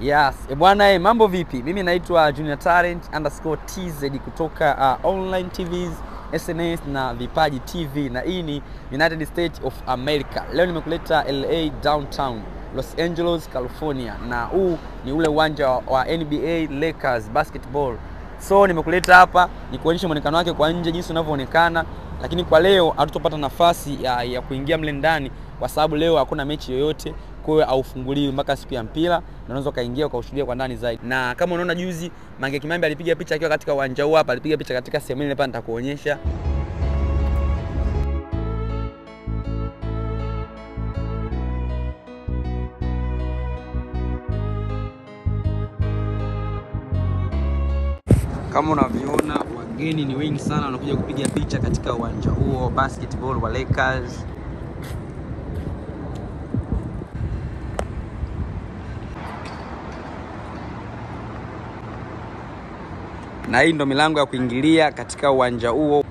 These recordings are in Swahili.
Yes, e bwana e, mambo vipi? Mimi naitwa Junior Talent underscore TZ kutoka uh, online TVs, SNS na Vipaji TV na hii ni United States of America. Leo nimekuleta LA downtown Los Angeles, California na huu ni ule uwanja wa, NBA Lakers basketball. So nimekuleta hapa ni kuonyesha muonekano wake kwa nje jinsi unavyoonekana, lakini kwa leo hatutopata nafasi ya, ya kuingia mle ndani kwa sababu leo hakuna mechi yoyote kwa hiyo haufunguliwi mpaka siku ya mpira, na unaweza ukaingia ukaushuhudia kwa ndani zaidi. Na kama unaona juzi Mange Kimambi alipiga picha akiwa katika uwanja huu hapa, alipiga picha katika sehemu ile hapa, nitakuonyesha. Kama unavyoona wageni ni wengi sana wanakuja kupiga picha katika uwanja huo basketball wa Lakers. Na hii ndo milango ya kuingilia katika uwanja huo.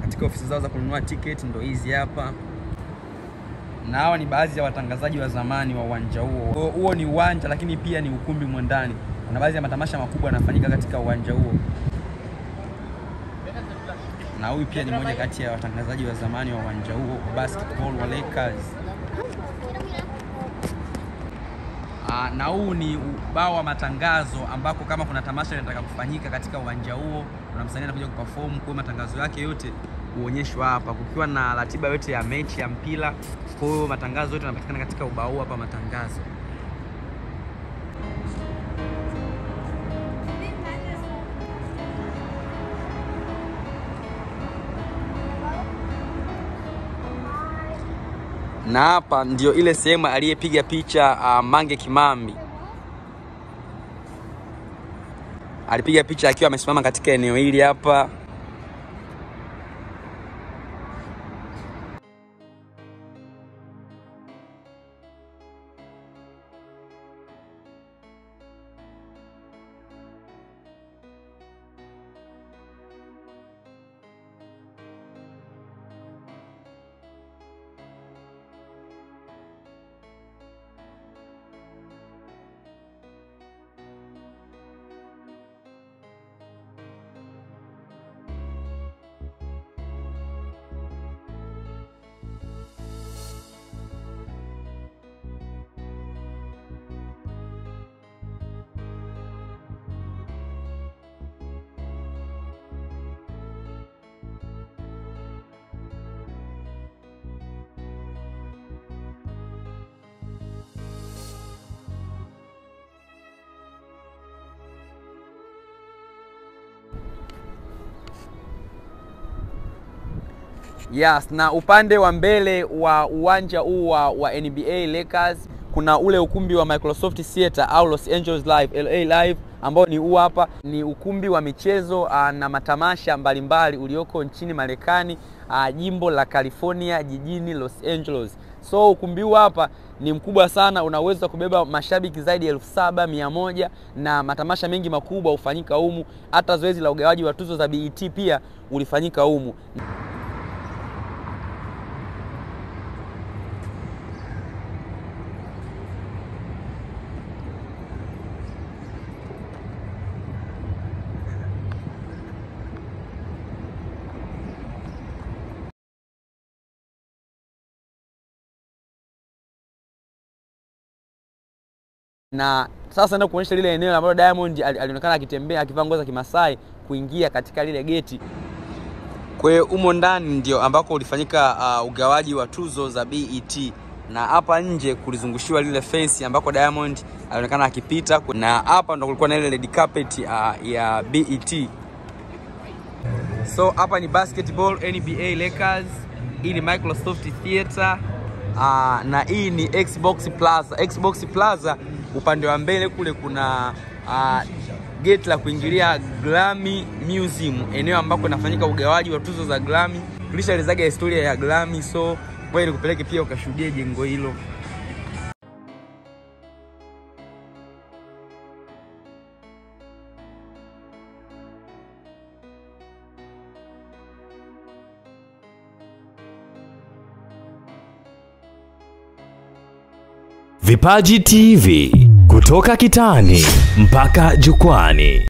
Katika ofisi zao za kununua tiketi ndo hizi hapa, na hawa ni baadhi ya watangazaji wa zamani wa uwanja huo. Huo- ni uwanja, lakini pia ni ukumbi mwandani. Kuna baadhi ya matamasha makubwa yanafanyika katika uwanja huo, na huyu pia ni mmoja kati ya watangazaji wa zamani wa uwanja huo basketball wa Lakers. Ah, na huu ni ubao wa matangazo ambako kama kuna tamasha linataka kufanyika katika uwanja huo, kuna msanii anakuja kuperform, kwa matangazo yake yote huonyeshwa hapa, kukiwa na ratiba yote ya mechi ya mpira. Kwa hiyo matangazo yote yanapatikana katika ubao hapa, matangazo. Na hapa ndio ile sehemu aliyepiga picha uh, Mange Kimambi alipiga picha akiwa amesimama katika eneo hili hapa. Yes, na upande wa mbele wa uwanja huu wa, wa NBA Lakers kuna ule ukumbi wa Microsoft Theater au Los Angeles Live, LA Live ambao ni huu hapa. Ni ukumbi wa michezo uh, na matamasha mbalimbali ulioko nchini Marekani, uh, jimbo la California jijini Los Angeles. So ukumbi huu hapa ni mkubwa sana, unaweza kubeba mashabiki zaidi ya elfu saba mia moja na matamasha mengi makubwa hufanyika humu. Hata zoezi la ugawaji wa tuzo za BET pia ulifanyika humu. Na sasa ndio kuonyesha lile eneo ambalo Diamond alionekana akitembea akivaa nguo za Kimasai kuingia katika lile geti. Kwa hiyo umo ndani ndio ambako ulifanyika uh, ugawaji wa tuzo za BET na hapa nje kulizungushiwa lile fence ambako Diamond alionekana akipita, na hapa ndo kulikuwa na ile red carpet uh, ya BET. So hapa ni basketball NBA Lakers, hii ni Microsoft Theater uh, na hii ni Xbox Plaza. Xbox Plaza upande wa mbele kule kuna uh, gate la kuingilia Grammy Museum, eneo ambako inafanyika ugawaji wa tuzo za Grammy. Tulishaelezaga historia ya Grammy, so ngoja nikupeleke pia ukashuhudie jengo hilo. Vipaji TV kutoka kitani mpaka jukwani.